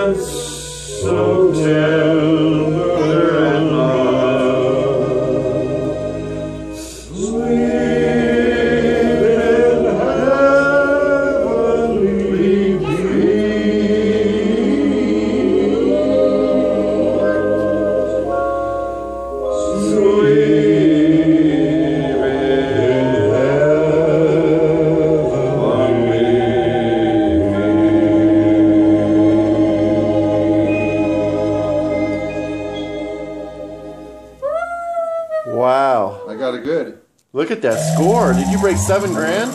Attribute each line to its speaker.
Speaker 1: yes, so tender and love. Sleep in heavenly. Sleep Wow.
Speaker 2: I got it good.
Speaker 1: Look at that score. Did you break seven grand?